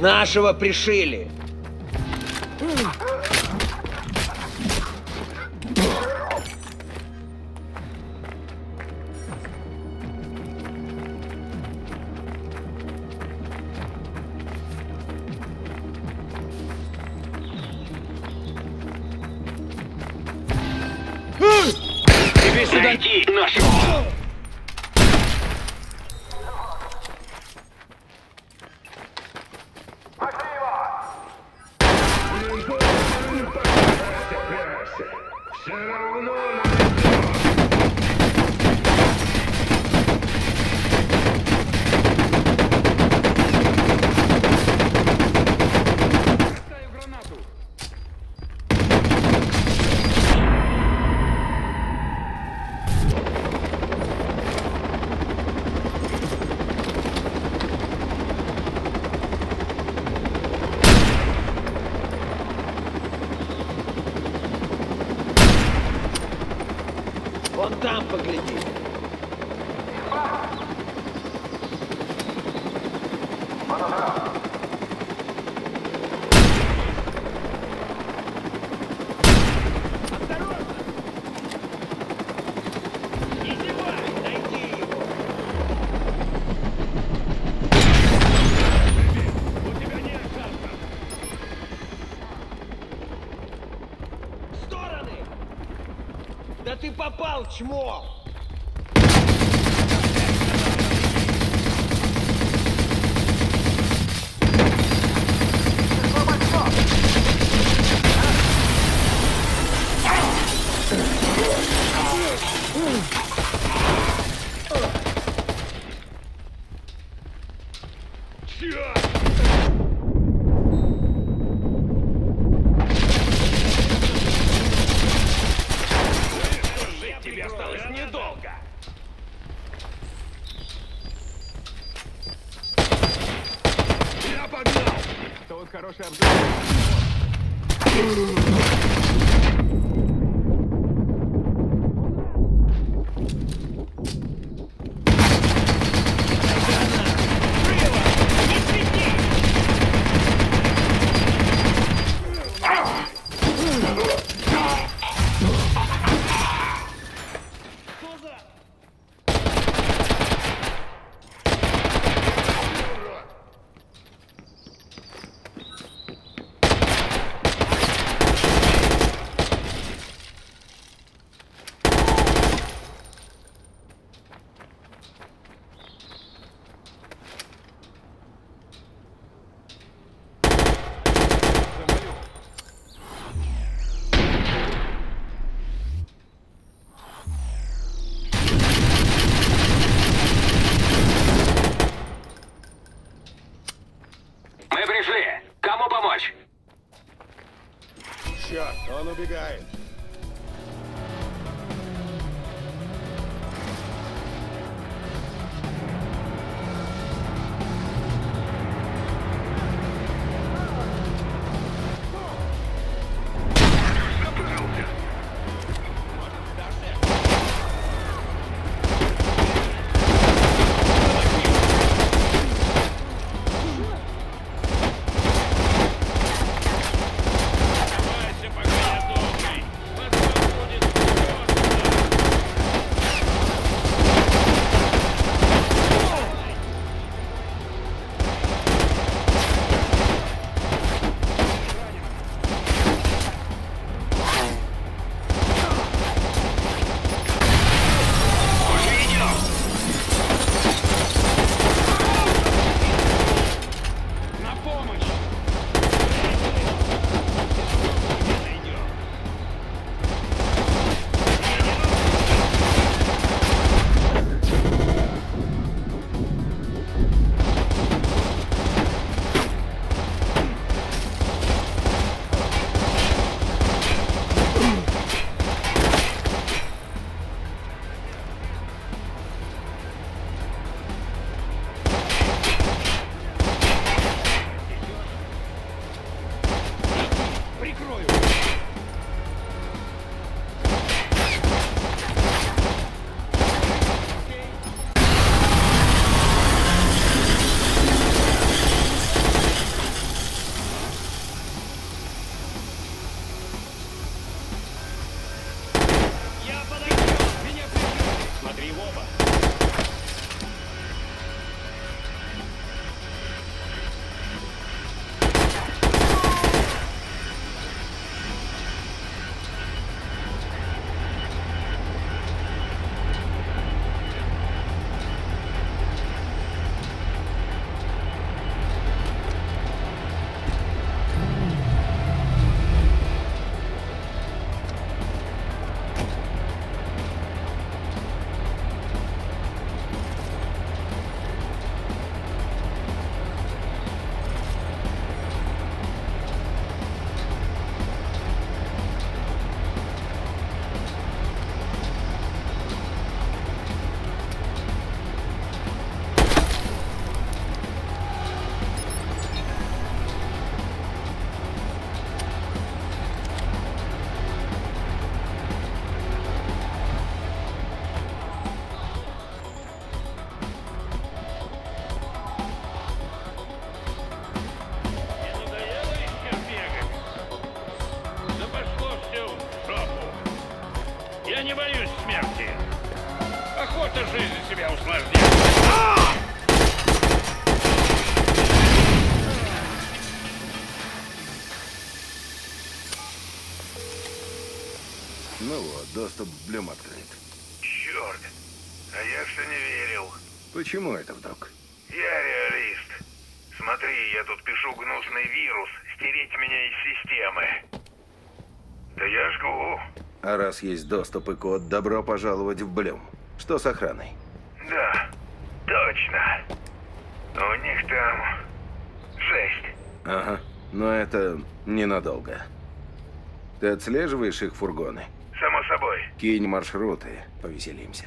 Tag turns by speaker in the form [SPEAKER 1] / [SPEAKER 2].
[SPEAKER 1] Нашего пришили.
[SPEAKER 2] Тебе сюда... Найти нашего!
[SPEAKER 3] Все равно
[SPEAKER 1] Вон там погляди. Стороны! Да ты попал, чмо!
[SPEAKER 2] Жить тебе осталось недолго!
[SPEAKER 3] я погнал!
[SPEAKER 2] Это вот хороший обзор. Кому-то жизнь себя усложнять.
[SPEAKER 3] Ну вот, доступ в Блюм открыт.
[SPEAKER 4] Черт, а я все не верил.
[SPEAKER 3] Почему это вдруг?
[SPEAKER 4] Я реалист. Смотри, я тут пишу гнусный вирус, стереть меня из системы. Да я жгу.
[SPEAKER 3] А раз есть доступ и код, добро пожаловать в Блюм. Что с охраной?
[SPEAKER 4] Да, точно. У них там жесть.
[SPEAKER 3] Ага, но это ненадолго. Ты отслеживаешь их фургоны?
[SPEAKER 4] Само собой.
[SPEAKER 3] Кинь маршруты, повеселимся.